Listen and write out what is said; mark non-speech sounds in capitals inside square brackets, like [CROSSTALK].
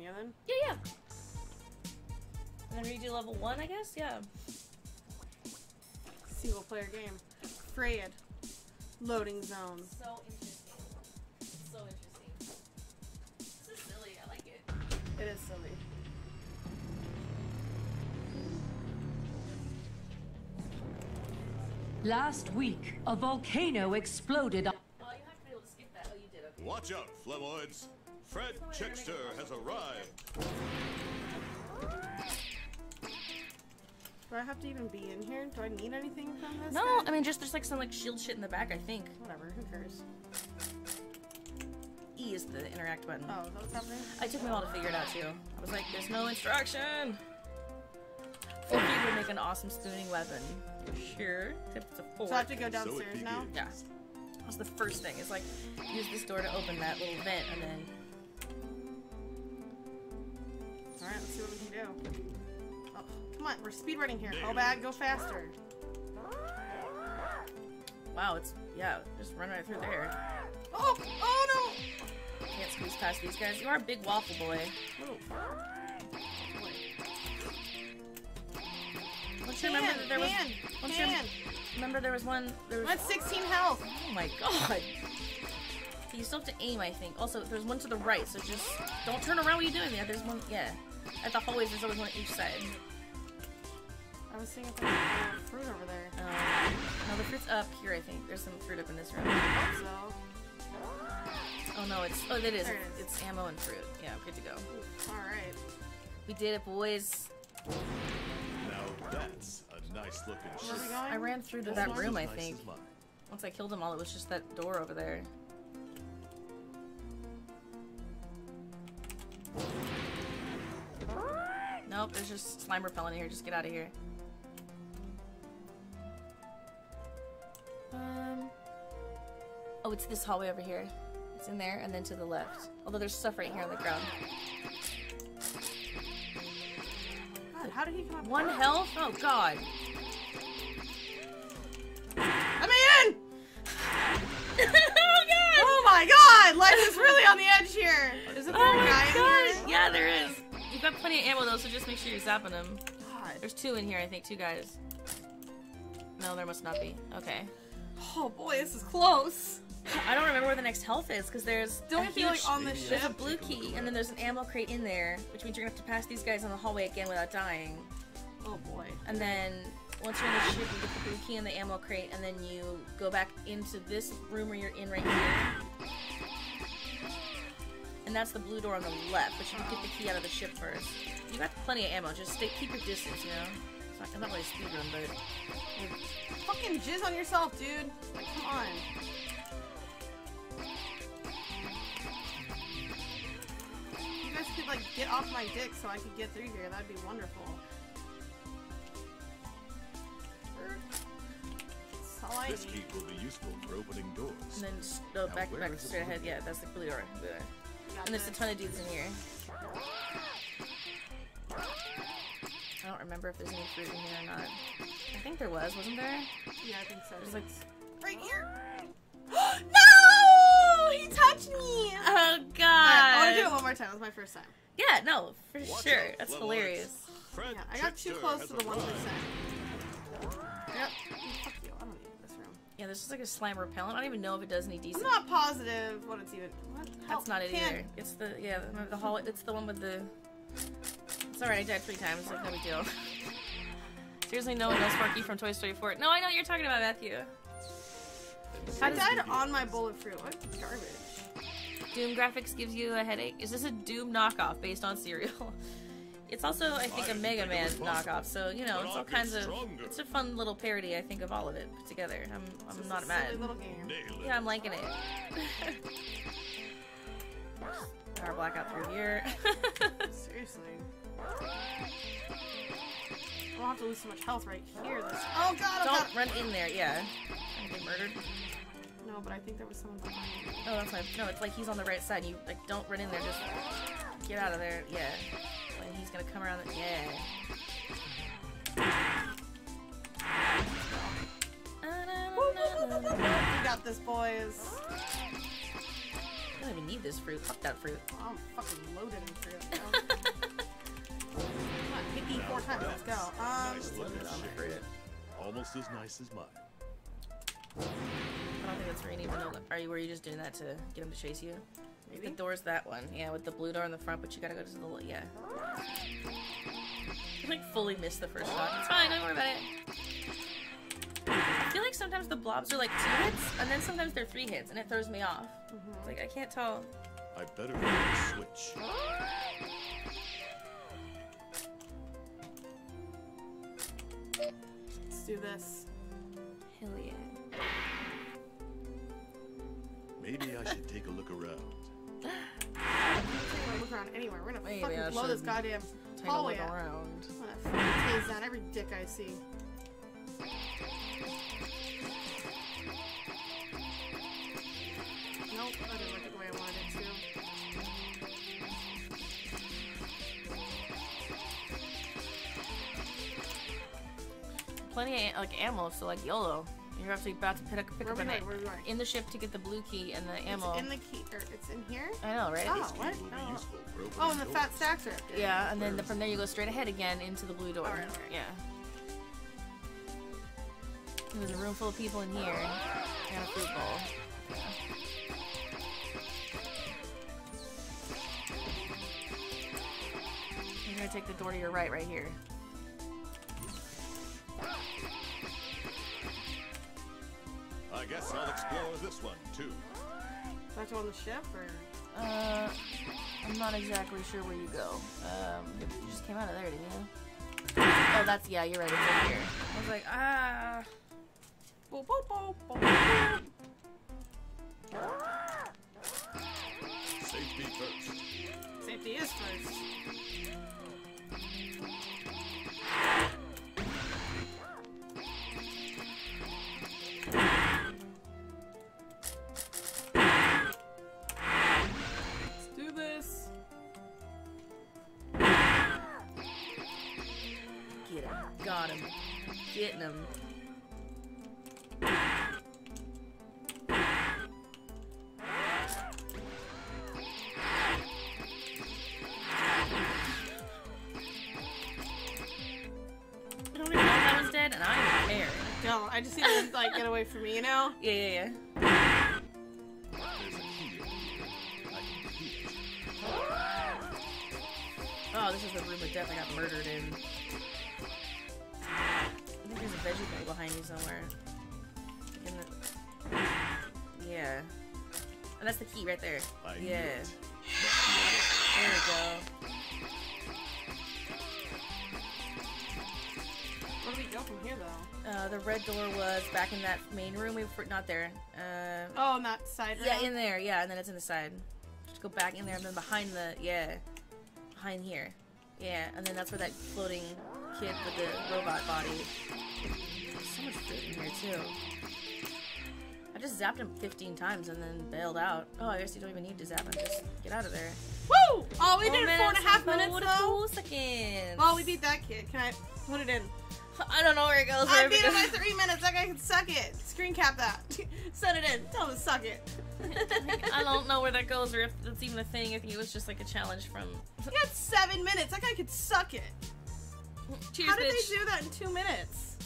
Yeah, then. Yeah, yeah. And then redo level one, I guess. Yeah. Single player game. Freyed. Loading zone. So interesting. So interesting. This is silly. I like it. It is silly. Last week, a volcano exploded. Oh, you have to be able to skip that. Oh, you did. Okay. Watch out, Flemoids! Fred Chexter has arrived. Do I have to even be in here? Do I need anything from this? No, guy? I mean just there's like some like shield shit in the back. I think. Whatever, who cares? E is the interact button. Oh, is that what's happening? I took me a while to figure it out too. I was like, there's no instruction. Forky would make an awesome spooning weapon. Sure. Except it's a fork. So I have to go So downstairs now? Yeah. That's the first thing. It's like use this door to open that little vent and then Alright, let's see what we can do. Oh, come on, we're speedrunning here. Bad, go faster. Wow, it's yeah, just run right through there. Oh, oh no! Can't squeeze past these guys. You are a big waffle boy. no! Don't you remember that there was Can, don't you can. remember there was one there was I'm 16 health. Oh my god. You still have to aim, I think. Also, there's one to the right, so just don't turn around while you're doing that. There's one yeah. At the hallways there's always one at each side. I was seeing if I could get fruit over there. Um, no, the fruit's up here, I think. There's some fruit up in this room. Hope so. Oh no, it's oh it is. There it is. It's ammo and fruit. Yeah, good to go. Alright. We did it, boys. Now that's a nice looking Where are we ship. going? I ran through to that room, I think. as. Once I killed them all, it was just that door over there. Nope, there's just slime repellent here. Just get out of here. Um. Oh, it's this hallway over here. It's in there, and then to the left. Although there's stuff right here on the ground. God, how did he come up? One health? Oh god. Me in! [LAUGHS] oh god! Oh my god! Life is really on the edge here! Is it there Oh a guy You've got plenty of ammo though, so just make sure you're zapping them. God. There's two in here, I think. Two guys. No, there must not be. Okay. Oh boy, this is close. I don't remember where the next health is because there's Don't a feel like on the Maybe There's a blue key, and then there's an ammo crate in there, which means you're gonna have to pass these guys in the hallway again without dying. Oh boy. And then once you're in the ship, you get the blue key and the ammo crate, and then you go back into this room where you're in right here. And that's the blue door on the left, but you can get the key out of the ship first. You got plenty of ammo. Just stay, keep your distance, you know. It's not, it's not really a speed run, but Fucking jizz on yourself, dude. Like, come on. You guys could, like, get off my dick so I could get through here. That'd be wonderful. That's all I This key will be useful for opening doors. and then just uh, go back, back straight ahead. Yeah, that's the blue door. Blue door. Got And there's a ton of dudes in here. I don't remember if there's any fruit in here or not. I think there was, wasn't there? Yeah, I think so. There's like, right here. [GASPS] no! He touched me! oh Alright, god! I want to do it one more time. That was my first time. Yeah, no, for Watch sure. out, That's hilarious. Yeah, I got too close to the one arrived. percent. There's just like a slime repellent. I don't even know if it does any I'm not positive what it's even. What? That's not it can- either. It's the yeah, the, hallway. It's the one with the. It's alright. I died three times. Like no big deal. [LAUGHS] Seriously, no one knows Forky from Toy Story 4. No, I know what you're talking about, Matthew. I died on my bullet fruit. What garbage? Doom Graphics gives you a headache. Is this a Doom knockoff based on cereal? [LAUGHS] It's also, I think, a Mega Man it was fun. knockoff. So you know, it's all kinds of. It's a fun little parody, I think, of all of it put together. I'm, I'm It's not a mad. game. Yeah, I'm liking it. [LAUGHS] Power blackout through here. [LAUGHS] Seriously. I don't have to lose so much health right here. This. Oh god! I'm Don't not- run in there. Yeah. I'm get murdered. No, but I think there was someone behind me. Oh, that's fine. No, it's like he's on the right side. You like don't run in there. Just get out of there. Yeah and he's gonna come around the- yeah. we got this, boys. I don't even need this fruit. Fuck that fruit. Oh, I'm fucking loaded in fruit. [LAUGHS] come on, picky four times. Let's go. Um, nice Almost as nice as mine. I don't think that's for any vanilla. Are you? Were you just doing that to get him to chase you? Maybe. The door's that one. Yeah, with the blue door in the front, but you gotta go to the li- yeah. I like fully missed the first shot. It's fine. Don't worry about it. I feel like sometimes the blobs are like two hits, and then sometimes they're three hits, and it throws me off. It's like I can't tell. I better switch. Let's do this. Hell yeah. Maybe I should take a look around. I'm gonna look around anywhere. We're gonna Maybe fucking I blow this should goddamn Take a hallway look around. I'm gonna fucking tase down every dick I see. Nope, that didn't work the way I wanted it to. Plenty of like ammo, so like YOLO. You're actually about to pick up, pick Where up we an, going? Where we going? in the ship to get the blue key and the ammo. It's in the key, or it's in here? I know, right? Oh, what? Oh. useful for opening Oh, and the doors. fat stacks are up there. Yeah, and then the, from there you go straight ahead again into the blue door. Alright, alright. Yeah. There's a room full of people in here and a fruit bowl. You're gonna take the door to your right, right here. I guess I'll explore this one too. Do I have to go on the ship, or? Uh, I'm not exactly sure where you go. Um, you just came out of there, didn't you? Oh, that's yeah. You're right. It's in here. I was like, ah. Boop, boop, boop, boop, boop. Safety first. Safety is first. Got him. Getting him. I don't even know if that was dead, and I don't care. No, I just need to like get away from me, you know? [LAUGHS] Yeah, yeah, yeah. There's a key in here. I can key it. Oh, this is the room of death I got murdered in. I think there's a veggie bag behind you somewhere. In the... Yeah. And that's the key right there. I yeah. There we go. Where do we go from here, though? Uh, the red door was back in that main room. We were not there. Uh, Oh, on that side yeah, room? in there. Yeah, and then it's in the side. Just go back in there, and then behind the yeah, behind here. Yeah, and then that's where that floating kid with the robot body. There's so much food in here too. I just zapped him 15 times and then bailed out. Oh, I guess you don't even need to zap him. Just get out of there. Woo! Oh, we Four did four and a half minutes, though. seconds. Well, we beat that kid. Can I put it in? [LAUGHS] I don't know where it goes. I beat it by [LAUGHS] three minutes. That guy can suck it. Screen cap that. [LAUGHS] Send it in. Tell him to suck it. I don't know where that goes or if that's even a thing. I think it was just like a challenge from. He got seven minutes. That guy could suck it. Cheers, How did bitch. they do that in two minutes?